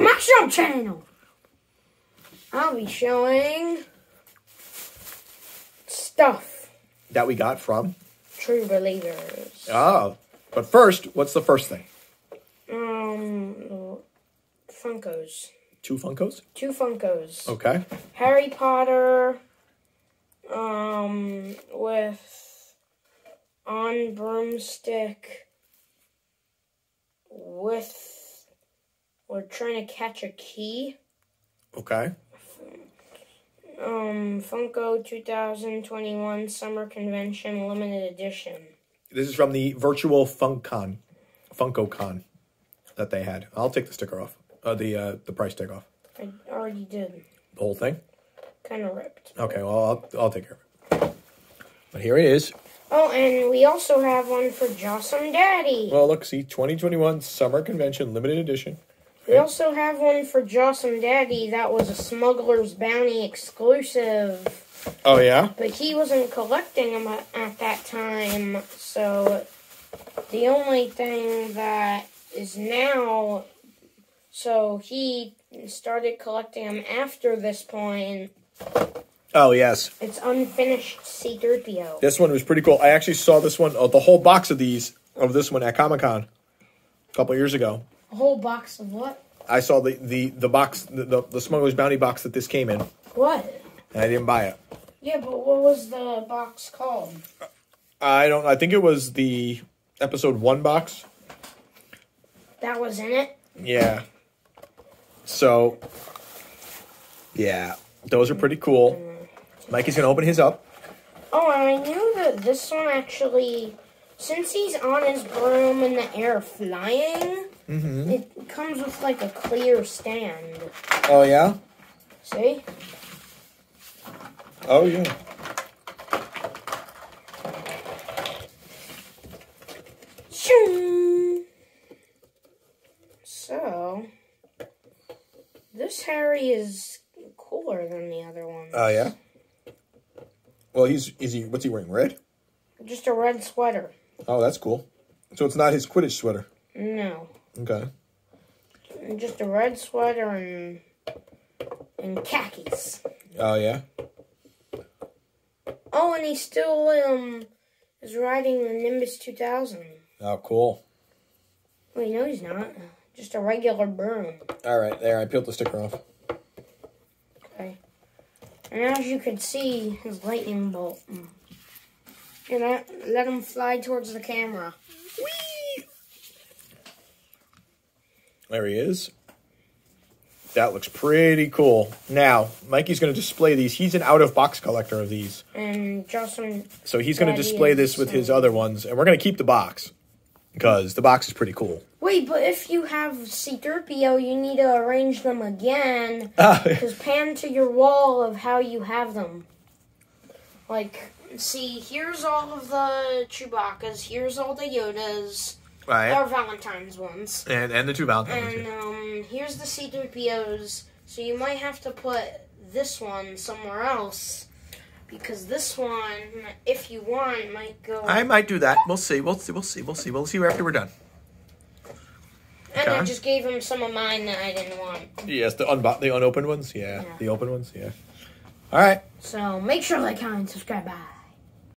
my show channel. I'll be showing stuff. That we got from. True believers. Oh. But first, what's the first thing? Um, Funkos. Two Funkos? Two Funkos. Okay. Harry Potter. Um, with on broomstick. With we're trying to catch a key. Okay. Um, Funko 2021 Summer Convention Limited Edition. This is from the virtual FunKon, FunkoCon that they had. I'll take the sticker off. Uh, the uh, the price tag off. I already did. The whole thing. Kind of ripped. Okay. Well, I'll I'll take care of it. But here it is. Oh, and we also have one for Jossum Daddy. Well, look, see, 2021 Summer Convention Limited Edition. We also have one for Joss and Daddy that was a Smuggler's Bounty exclusive. Oh yeah. But he wasn't collecting them at, at that time, so the only thing that is now. So he started collecting them after this point. Oh yes. It's unfinished C3PO. This one was pretty cool. I actually saw this one, oh, the whole box of these, of this one at Comic Con a couple years ago. A whole box of what? I saw the the the box, the, the the Smuggler's Bounty box that this came in, What? and I didn't buy it. Yeah, but what was the box called? I don't. I think it was the episode one box. That was in it? Yeah. So, yeah, those are pretty cool. Mm. Mikey's gonna open his up. Oh, and I knew that this one actually, since he's on his broom in the air flying, mm-hmm. it comes with like a clear stand. Oh yeah. See? Oh yeah. So, this Harry is cooler than the other ones. Oh yeah. Well, he's is he? What's he wearing? Red. Just a red sweater. Oh, that's cool. So it's not his Quidditch sweater. No. Okay. Just a red sweater and and khakis. Oh yeah. Oh, and he still um is riding the Nimbus 2000. Oh, cool. Wait, no, he's not. Just a regular broom. All right, there. I peeled the sticker off. Okay. And as you can see, his lightning bolt. And I let him fly towards the camera. Whee! There he is. That looks pretty cool. Now, Mikey's going to display these. He's an out of box collector of these. And Justin, So he's going to display this with his other ones. And we're going to keep the box because the box is pretty cool. wait, but if you have C3PO, you need to arrange them again. Because pan to your wall of how you have them. Like, see, here's all of the Chewbacca's, here's all the Yodas, right? or Valentine's ones. And, and the two Valentines. And um, here's the C3POs. So you might have to put this one somewhere else. Because this one, if you want, might go. I might do that. We'll see. We'll see. We'll see. We'll see. We'll see after we're done. and I just gave him some of mine that I didn't want. Yes, the unbo- the unopened ones. Yeah, Yeah. the open ones. Yeah. All right. So make sure to like, comment, subscribe, bye.